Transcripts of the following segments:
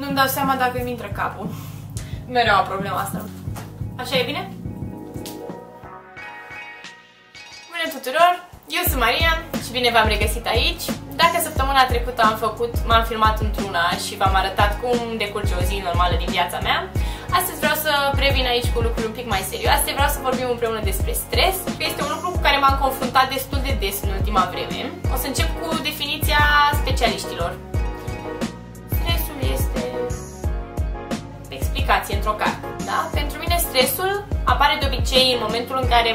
Nu-mi dau seama dacă îmi intră capul. Mereu am problema asta. Așa e bine? Bună tuturor! Eu sunt Maria și bine v-am regăsit aici. Dacă săptămâna trecută am făcut, m-am filmat într-una și v-am arătat cum decurge o zi normală din viața mea, astăzi vreau să previn aici cu lucruri un pic mai serioase, vreau să vorbim împreună despre stres, că este un lucru cu care m-am confruntat destul de des în ultima vreme. O să încep cu definiția specialiștilor. Explicație într-o carte, da? Pentru mine stresul apare de obicei în momentul în care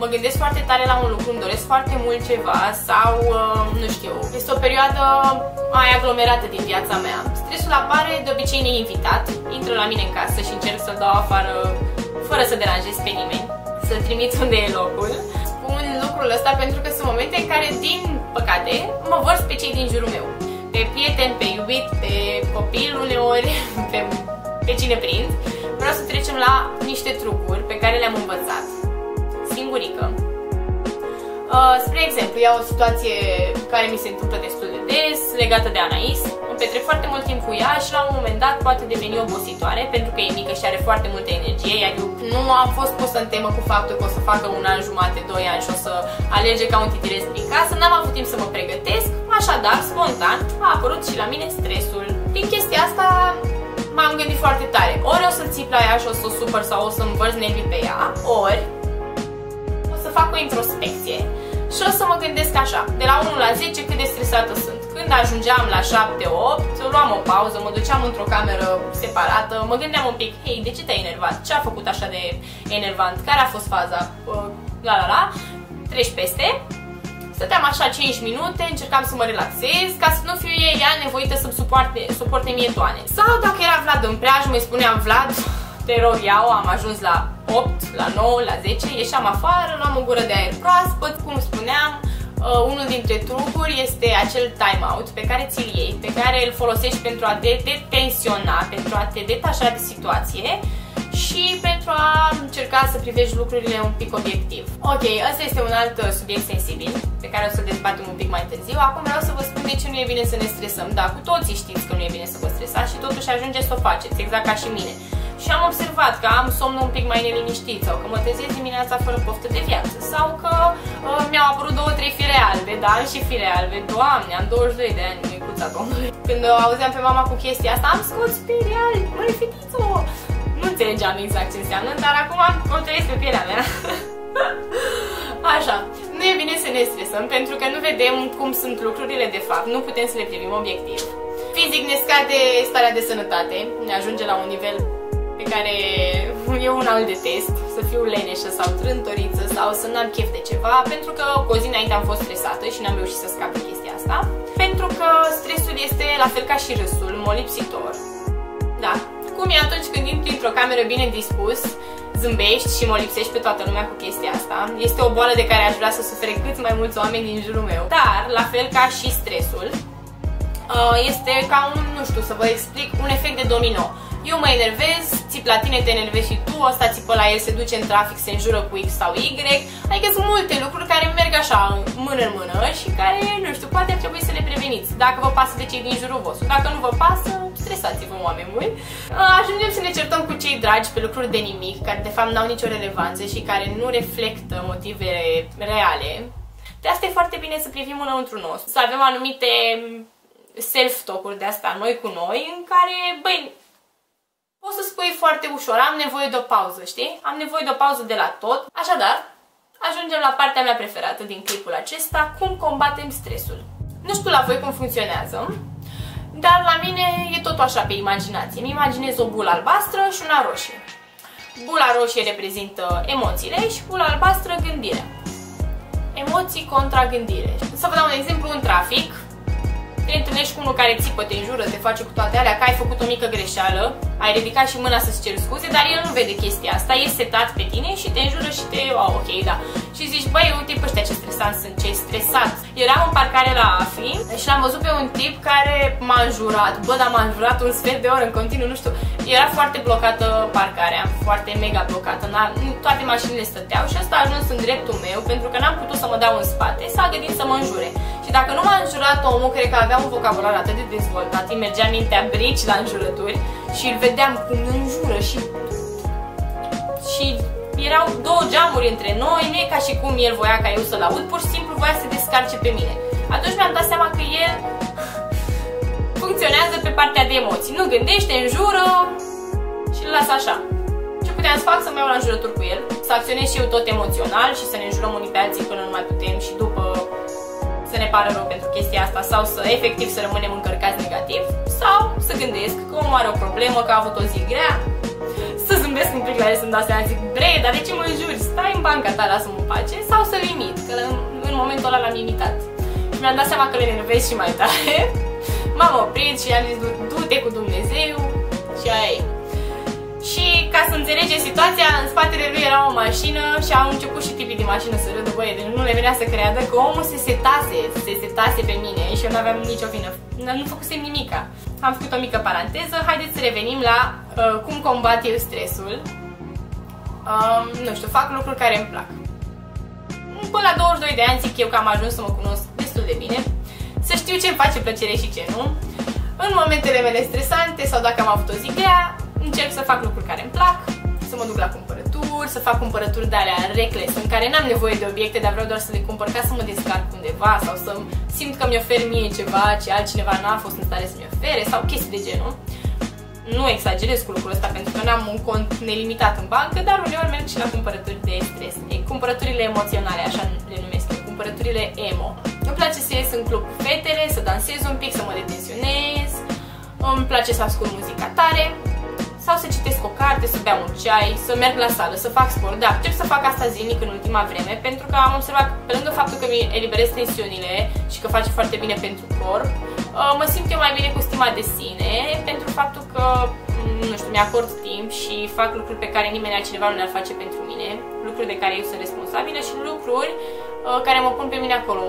mă gândesc foarte tare la un lucru, îmi doresc foarte mult ceva sau, uh, nu știu, este o perioadă mai aglomerată din viața mea. Stresul apare de obicei neinvitat, intră la mine în casă și încerc să-l dau afară fără să deranjez pe nimeni, să-l trimit unde e locul. Spun lucrul ăsta pentru că sunt momente în care, din păcate, mă vărs pe cei din jurul meu. Pe prieten, pe iubit, pe copil uneori, pe, pe cine prind. Vreau să trecem la niște trucuri pe care le-am învățat singurică. Uh, spre exemplu, iau o situație care mi se întâmplă destul de des, legată de Anais. Îmi petrec foarte mult timp cu ea și la un moment dat poate deveni obositoare pentru că e mică și are foarte multă energie, iar eu nu am fost pusă în temă cu faptul că o să facă un an jumate, doi ani și o să alerge ca un titirez prin casă, n-am avut timp să mă pregătesc, așadar, spontan, a apărut și la mine stresul. Din chestia asta m-am gândit foarte tare. Ori o să țip la ea și o să o supăr sau o să învăț nervii pe ea, ori fac o introspecție și o să mă gândesc așa, de la 1 la 10 cât de stresată sunt. Când ajungeam la 7-8, luam o pauză, mă duceam într-o cameră separată, mă gândeam un pic, hei, de ce te-ai enervat? Ce a făcut așa de enervant? Care a fost faza? Uh, la la la, treci peste, stăteam așa 5 minute, încercam să mă relaxez ca să nu fiu ea nevoită să-mi suporte, suporte mie toane. Sau dacă era Vlad în preajmă, îi spuneam Vlad, te rog, iau, am ajuns la 8, la 9, la 10, ieșeam afară, luam o gură de aer proaspăt, cum spuneam, uh, unul dintre trucuri este acel time-out pe care ți-l iei, pe care îl folosești pentru a te detensiona, pentru a te detașa de situație și pentru a încerca să privești lucrurile un pic obiectiv. Ok, ăsta este un alt uh, subiect sensibil pe care o să dezbatem un pic mai târziu. Acum vreau să vă spun de ce nu e bine să ne stresăm. Da, cu toții știți că nu e bine să vă stresați și totuși ajungeți să o faceți, exact ca și mine și am observat că am somnul un pic mai neliniștit sau că mă trezesc dimineața fără poftă de viață sau că uh, mi-au apărut două, trei fire albe, da, am și fire albe, doamne, am 22 de ani, micuța domnului. Când uh, auzeam pe mama cu chestia asta, am scos fire albe, măi, fetițo! Nu înțelegeam exact ce înseamnă, dar acum o trăiesc pe pielea mea. Așa, nu e bine să ne stresăm pentru că nu vedem cum sunt lucrurile de fapt, nu putem să le privim obiectiv. Fizic ne scade starea de sănătate, ne ajunge la un nivel pe care eu una îl detest, să fiu leneșă sau trântoriță sau să n-am chef de ceva, pentru că cu o zi înainte am fost stresată și n-am reușit să scap de chestia asta. Pentru că stresul este la fel ca și râsul, molipsitor. Da, cum e atunci când intri într-o cameră bine dispus, zâmbești și mă lipsești pe toată lumea cu chestia asta. Este o boală de care aș vrea să sufere cât mai mulți oameni din jurul meu. Dar, la fel ca și stresul, uh, este ca un, nu știu, să vă explic, un efect de domino eu mă enervez, țip la tine, te enervezi și tu, ăsta țipă la el, se duce în trafic, se înjură cu X sau Y, adică sunt multe lucruri care merg așa, mână în mână și care, nu știu, poate ar trebui să le preveniți, dacă vă pasă de cei din jurul vostru, dacă nu vă pasă, stresați-vă oameni buni. Ajungem să ne certăm cu cei dragi pe lucruri de nimic, care de fapt n-au nicio relevanță și care nu reflectă motive reale. De asta e foarte bine să privim înăuntru nostru, să avem anumite self-talk-uri de asta noi cu noi, în care, băi, Poți să spui foarte ușor, am nevoie de o pauză, știi? Am nevoie de o pauză de la tot. Așadar, ajungem la partea mea preferată din clipul acesta, cum combatem stresul. Nu știu la voi cum funcționează, dar la mine e tot așa pe imaginație. Îmi imaginez o bulă albastră și una roșie. Bula roșie reprezintă emoțiile și bula albastră gândirea. Emoții contra gândire. Să vă dau un exemplu în trafic te întâlnești cu unul care țipă, te înjură, te face cu toate alea, că ai făcut o mică greșeală, ai ridicat și mâna să-ți ceri scuze, dar el nu vede chestia asta, e setat pe tine și te înjură și te... Oh, ok, da. Și și zici, băi, uite pe ăștia ce stresant sunt, ce stresat. Eram în parcare la AFI și l-am văzut pe un tip care m-a înjurat, bă, dar m-a înjurat un sfert de oră în continuu, nu știu. Era foarte blocată parcarea, foarte mega blocată, toate mașinile stăteau și asta a ajuns în dreptul meu pentru că n-am putut să mă dau în spate, s-a gândit să mă înjure. Și dacă nu m-a înjurat omul, cred că avea un vocabular atât de dezvoltat, îi mergea mintea brici la înjurături și îl vedeam cum înjură și și erau două geamuri între noi, nu e ca și cum el voia ca eu să-l aud, pur și simplu voia să descarce pe mine. Atunci mi-am dat seama că el funcționează pe partea de emoții. Nu gândește, înjură și îl lasă așa. Ce puteam să fac? Să mă iau la înjurături cu el, să acționez și eu tot emoțional și să ne înjurăm unii pe alții până nu mai putem și după să ne pară rău pentru chestia asta sau să efectiv să rămânem încărcați negativ sau să gândesc că omul are o problemă, că a avut o zi grea să zâmbesc un pic la el să-mi dau seama, zic, bre, dar de ce mă juri? Stai în banca ta, lasă-mă în pace, sau să limit, că în, în momentul ăla l-am imitat. Și mi-am dat seama că le enervez și mai tare. M-am oprit și am zis, du-te cu Dumnezeu și aia e. Și ca să înțelege situația, în spatele lui era o mașină și au început și tipii de mașină să râdă, băie, deci nu le venea să creadă că omul se setase, se setase pe mine și eu nu aveam nicio vină, nu făcusem nimica. Am făcut o mică paranteză, haideți să revenim la uh, cum combat eu stresul. Um, nu știu, fac lucruri care îmi plac. Până la 22 de ani zic eu că am ajuns să mă cunosc destul de bine, să știu ce îmi face plăcere și ce nu. În momentele mele stresante sau dacă am avut o zi grea, încerc să fac lucruri care îmi plac, să mă duc la cumpărături, să fac cumpărături de alea recles, în care n-am nevoie de obiecte, dar vreau doar să le cumpăr ca să mă descarc undeva sau să simt că mi ofer mie ceva ce altcineva n-a fost în stare să-mi ofere sau chestii de genul. Nu exagerez cu lucrul ăsta pentru că n-am un cont nelimitat în bancă, dar uneori merg și la cumpărături de stres. E, cumpărăturile emoționale, așa le numesc eu, cumpărăturile emo. Îmi place să ies în club cu fetele, să dansez un pic, să mă detensionez, îmi place să ascult muzica tare, sau să citesc o carte, să beau un ceai, să merg la sală, să fac sport. Da, încep să fac asta zilnic în ultima vreme, pentru că am observat, pe lângă faptul că mi eliberez tensiunile și că face foarte bine pentru corp, uh, mă simt eu mai bine cu stima de sine, pentru faptul că, mm, nu știu, mi-acord timp și fac lucruri pe care nimeni altcineva nu le-ar face pentru mine, lucruri de care eu sunt responsabilă și lucruri uh, care mă pun pe mine acolo,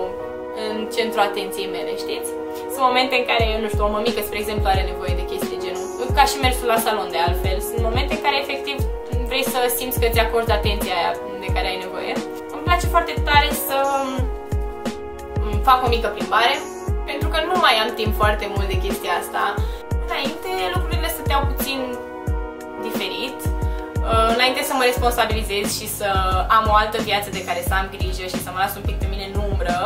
în centrul atenției mele, știți? Sunt momente în care, eu nu știu, o mămică, spre exemplu, are nevoie de chestii de genul, ca și mersul la salon de altfel. Sunt momente în care efectiv vrei să simți că ți acorzi atenția aia de care ai nevoie. Îmi place foarte tare să mm, fac o mică plimbare, pentru că nu mai am timp foarte mult de chestia asta. Înainte lucrurile stăteau puțin diferit, uh, înainte să mă responsabilizez și să am o altă viață de care să am grijă și să mă las un pic pe mine în umbră,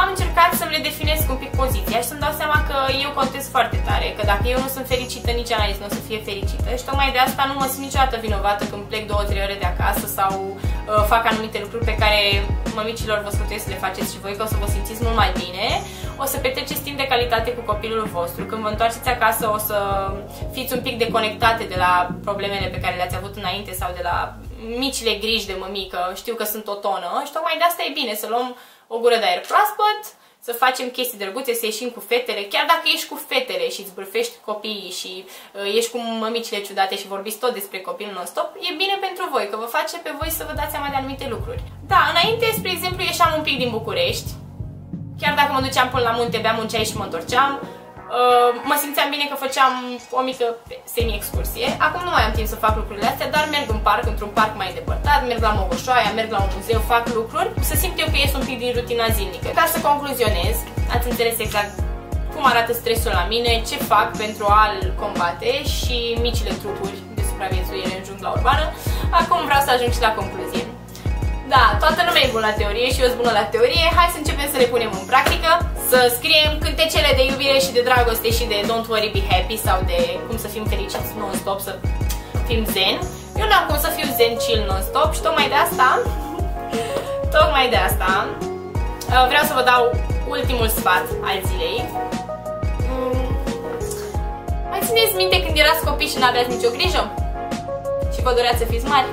am încercat să-mi le definesc un pic poziția și să-mi dau seama că eu contez foarte tare, că dacă eu nu sunt fericită, nici Anais nu o să fie fericită și tocmai de asta nu mă simt niciodată vinovată când plec 2-3 ore de acasă sau uh, fac anumite lucruri pe care mămicilor vă sfătuiesc să le faceți și voi că o să vă simțiți mult mai bine, o să petreceți timp de calitate cu copilul vostru, când vă întoarceți acasă o să fiți un pic deconectate de la problemele pe care le-ați avut înainte sau de la micile griji de mămică, știu că sunt o tonă și tocmai de asta e bine să luăm o gură de aer proaspăt, să facem chestii drăguțe, să ieșim cu fetele, chiar dacă ești cu fetele și îți bârfești copiii și uh, ești cu mămicile ciudate și vorbiți tot despre copil non-stop, e bine pentru voi, că vă face pe voi să vă dați seama de anumite lucruri. Da, înainte, spre exemplu, ieșeam un pic din București, chiar dacă mă duceam până la munte, beam un ceai și mă întorceam, Uh, mă simțeam bine că făceam o mică semi-excursie. Acum nu mai am timp să fac lucrurile astea, dar merg în parc, într-un parc mai depărtat, merg la Mogoșoaia, merg la un muzeu, fac lucruri, să simt eu că ies un pic din rutina zilnică. Ca să concluzionez, ați înțeles exact cum arată stresul la mine, ce fac pentru a-l combate și micile trupuri de supraviețuire în jungla urbană. Acum vreau să ajung și la concluzie. Da, toată lumea e bună la teorie și eu sunt bună la teorie. Hai să începem să le punem în practică, să scriem cântecele de iubire și de dragoste și de Don't worry, be happy sau de cum să fim fericiți non-stop, să fim zen. Eu n-am cum să fiu zen chill non-stop și tocmai de asta, tocmai de asta, uh, vreau să vă dau ultimul sfat al zilei. Mm. Mai țineți minte când erați copii și nu aveați nicio grijă? Și vă doreați să fiți mari?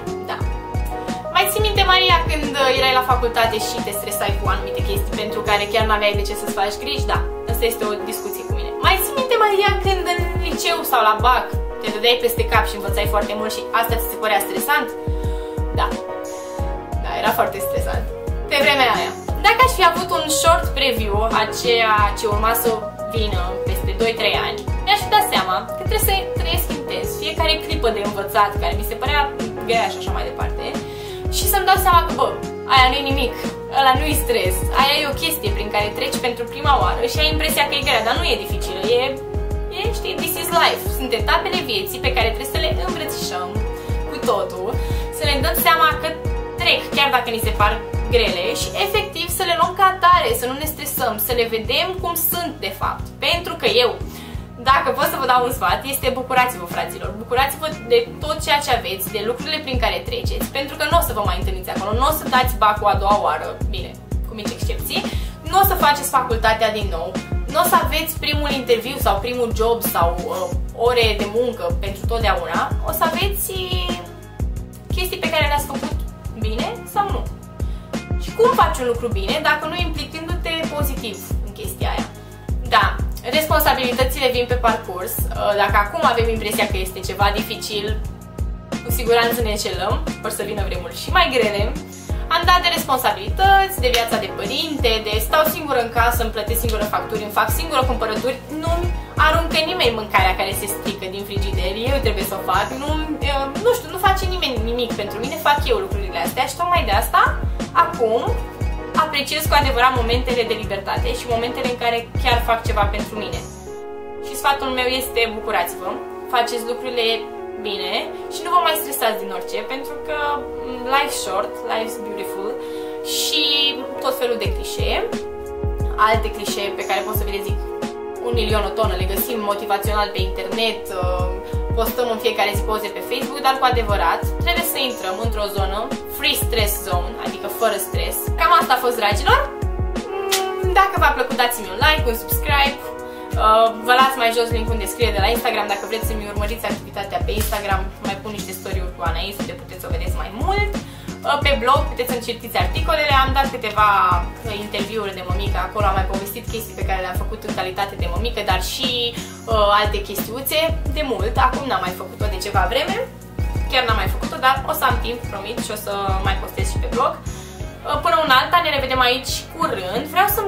Da. Mai ții minte, Maria, când uh, erai la facultate și te stresai cu anumite chestii pentru care chiar nu aveai de ce să-ți faci griji? Da, asta este o discuție cu mine. Mai ții minte, Maria, când în liceu sau la BAC te dădeai peste cap și învățai foarte mult și asta ți se părea stresant? Da. Da, era foarte stresant. pe vremea aia. Dacă aș fi avut un short preview a ceea ce urma să vină peste 2-3 ani, mi-aș fi dat seama că trebuie să trăiesc intens fiecare clipă de învățat care mi se părea grea și așa mai departe și să-mi dau seama că, bă, aia nu e nimic, ăla nu-i stres, aia e o chestie prin care treci pentru prima oară și ai impresia că e grea, dar nu e dificilă, e, e știi, this is life. Sunt etapele vieții pe care trebuie să le îmbrățișăm cu totul, să ne dăm seama că trec, chiar dacă ni se par grele și efectiv să le luăm ca atare, să nu ne stresăm, să le vedem cum sunt de fapt. Pentru că eu, dacă pot să vă dau un sfat, este bucurați-vă, fraților. Bucurați-vă de tot ceea ce aveți, de lucrurile prin care treceți, pentru că nu o să vă mai întâlniți acolo, nu o să dați bacul a doua oară, bine, cu mici excepții, nu o să faceți facultatea din nou, nu o să aveți primul interviu sau primul job sau uh, ore de muncă pentru totdeauna, o să aveți chestii pe care le-ați făcut bine sau nu. Și cum faci un lucru bine dacă nu implicându-te pozitiv responsabilitățile vin pe parcurs. Uh, dacă acum avem impresia că este ceva dificil, cu siguranță ne încelăm, vor să vină vremuri și mai grele. Am dat de responsabilități, de viața de părinte, de stau singură în casă, îmi plătesc singură facturi, îmi fac singură cumpărături, nu-mi aruncă nimeni mâncarea care se strică din frigider, eu trebuie să o fac, nu, eu, nu știu, nu face nimeni nimic pentru mine, fac eu lucrurile astea și tocmai de asta, acum, apreciez cu adevărat momentele de libertate și momentele în care chiar fac ceva pentru mine. Și sfatul meu este bucurați-vă, faceți lucrurile bine și nu vă mai stresați din orice, pentru că mm, life short, life's beautiful și tot felul de clișee, alte clișee pe care pot să vi le zic un milion o tonă, le găsim motivațional pe internet, uh, postăm în fiecare zi poze pe Facebook, dar cu adevărat trebuie să intrăm într-o zonă free stress zone, adică fără stres. Cam asta a fost, dragilor. Mm, dacă v-a plăcut, dați-mi un like, un subscribe, uh, vă las mai jos linkul în descriere de la Instagram dacă vreți să-mi urmăriți activitatea pe Instagram, mai pun niște story-uri cu Anaïs, unde puteți să o vedeți mai mult. Uh, pe blog puteți să citiți articolele, am dat câteva uh, interviuri de mămică, acolo am mai povestit chestii pe care le-am făcut în calitate de mămică, dar și uh, alte chestiuțe. De mult, acum n-am mai făcut-o de ceva vreme, chiar n-am mai făcut-o, dar o să am timp, promit, și o să mai postez și pe blog. Uh, până un alta, ne revedem aici curând, vreau să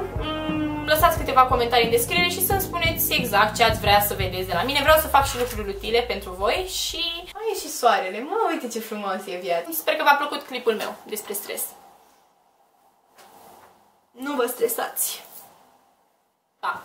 lăsați câteva comentarii în descriere și să-mi spuneți exact ce ați vrea să vedeți de la mine. Vreau să fac și lucruri utile pentru voi și soarele. Mă, uite ce frumos e viața. Sper că v-a plăcut clipul meu despre stres. Nu vă stresați. Pa!